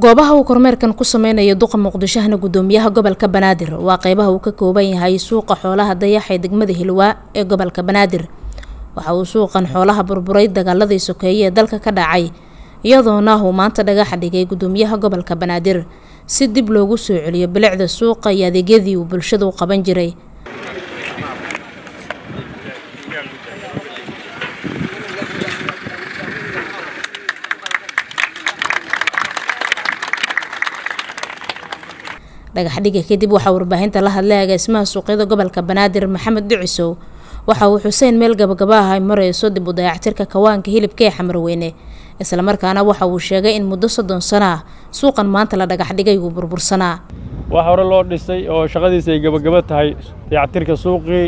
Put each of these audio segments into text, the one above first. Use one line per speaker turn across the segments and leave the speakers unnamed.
goobaha uu kormeerkan ku sameynayo duqa muqdishahana gudoomiyaha gobolka banaadir waa qeybaha uu ka kooban yahay suuqa xoolaha dayaxa degmada hilwaa ee gobolka banaadir. Waxa uu suuqan xoolaha burburay dagaaladii sokeeye ee dalka ka dhacay iyadoona uu maanta dhagaxa dhigay gudoomiyaha gobolka banaadir si dib loogu soo celiyo bilicda suuqa iyo adeegyadii uu bulshadu u qaban jiray dhagaxdhiga kadib waxaa warbaahinta la hadlay agaasimaha suuqyada gobolka banaadir maxamed dhicisow waxa uu xuseen meel gabagaba ah ay mareyso dib u dayactirka kawaanka hilibka ee xamarweyne. Islamarkaana waxa uu sheegay in muddo soddon sano ah suuqan maanta la dhagaxdhigay uu burbursanaa.
Wax hore loo dhisay oo shaqadiisa ay gebagaba tahay dayactirka suuqii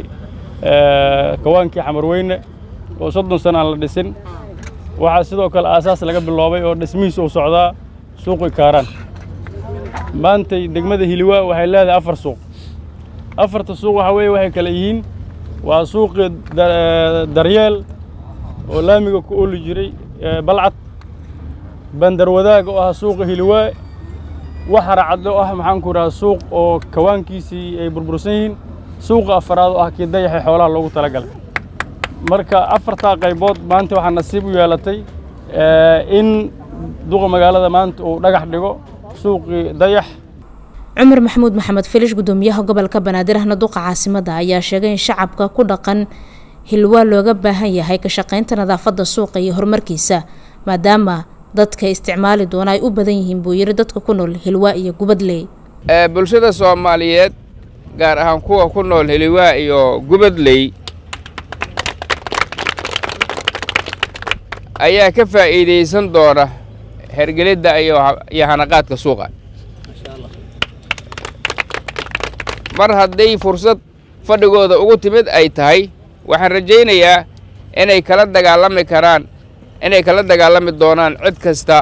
kawaankii xamarweyne oo soddon sano aan la dhisin. Waxaa sidoo kale aasaas laga biloobay oo dhismihiis uu socdaa suuqii kaaraan maantay degmada hiliwaa waxay leedahay afar suuq. Afarta suuq waxaa weeye waxay kale yihiin waa suuqii daryeel oo laamiga ku ooli jiray balcad. Bandar wadaag oo ah suuqa hiliwaa waxara cad oo ah maxaanku idhaha suuq oo kawaankiisii ay burbursan yihiin. Suuqa afaraad oo ah kii dayaxee xoolaha loogu talagalay. Marka afartaa qaybood maanta waxaa nasiib u yeelatay in duqa magaalada maanta uu dhagax dhigo suuqii dayax.
Cumar maxamuud maxamed filish gudoomiyaha gobolka banaadir ahna duqa caasimadda ayaa sheegay in shacabka ku dhaqan hilwaa looga baahan yahay ka shaqaynta nadaafadda suuqa iyo horumarkiisa maadaama dadka isticmaali doona ay u badan yihiin buu yiri dadka ku nool hilwaa iyo gubadley
bulshada soomaaliyeed gaar ahaan kuwa ku nool hiliwaa iyo gubadley ayaa ka faa'iidaysan doona hergelidda iyo hanaqaadka suuqa. Mar hadday fursad fadhigooda ugu timid ay tahay waxaan rajaynayaa inay kala dagaalami karaan inay kala dagaalami doonaan cid kasta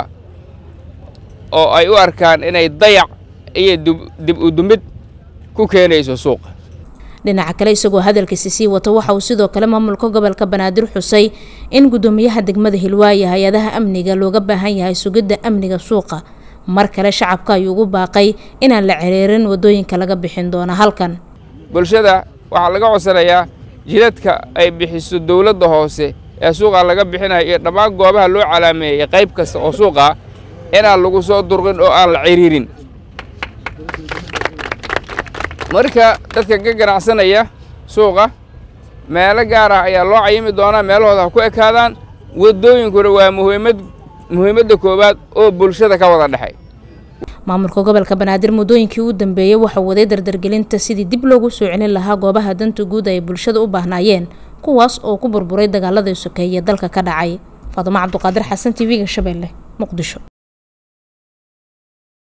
oo ay u arkaan inay dayac iyo dib u dumid ku keenayso suuqa
dhinaca kale isagoo hadalkiisi sii wato waxa uu sidoo kale maamulka gobolka banaadir xusay in gudoomiyaha degmada hilwaaye hay'adaha amniga looga baahan yahay sugidda amniga suuqa. Mar kale shacabka ayuu ugu baaqay inaan la cereerin waddooyinka laga bixin doona halkan.
Bulshada waxaa laga codsanayaa jidadka ay bixiso dowladda hoose ee suuqa laga bixinayo iyo dhammaan goobaha loo calaameeyey qayb kasta oo suuqa inaan lagu soo durqin oo aan la ciriirin marka dadka ka ganacsanaya suuqa meelo gaar ah ayaa loo cayimi doonaa meelahooda ha ku ekaadaan. Waddooyinkuna waa muhiimad muhiimadda koowaad oo bulshada ka wada dhexay.
Maamulka gobolka banaadir muddooyinkii u dambeeyey waxaa waday dardargelinta sidii dib loogu soo celin lahaa goobaha danta guud ay bulshada u baahnaayeen kuwaas oo ku burburay dagaaladii sokeeye dalka ka dhacay. Faadumo cabduqaadir xasan t v-ga shabeelle muqdisho